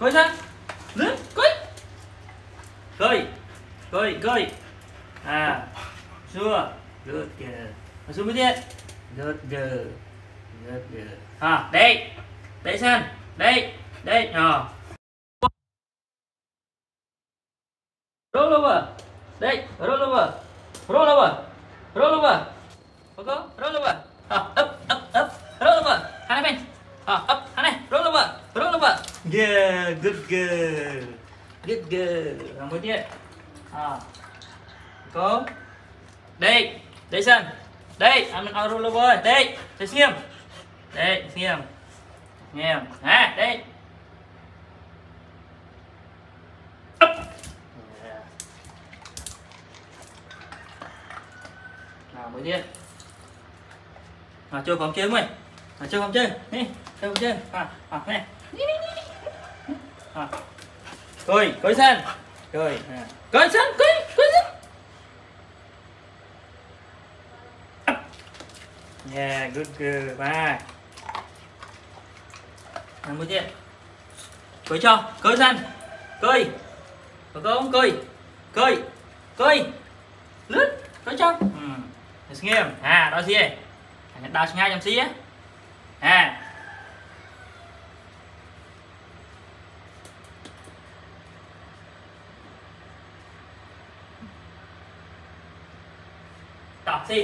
cười ra lướt cười cười cười cười à xưa. Good good và xuống tiếp good good good good à đây. Đây xem đây. Đây nhỏ roll over đây roll over roll over roll over ok roll over à, up up up roll over hai bên. À, up hai này. Roll over roll over yeah good girl. Good girl. Làm mới tiếp à. Có. Đây. Đây xem. Đây. Anh mình roll over đây. Đây, xem. Đây, xem. Xem. À đây. Up Yeah. nào mới tiếp à chơi không chơi mày? À chơi không chơi. Nè chơi không chơi. À à nè cười cười sen à. cười cười sen cười cười sen Yeah, good girl Ba. Làm cái gì Cười cho, cười sen. Cười. Có không? Cười. Cười. Cười. Lướt. Cười cho. Ừ. nghe À, đó gì? Đào sinh hai trăm xí á. À. 10ទេ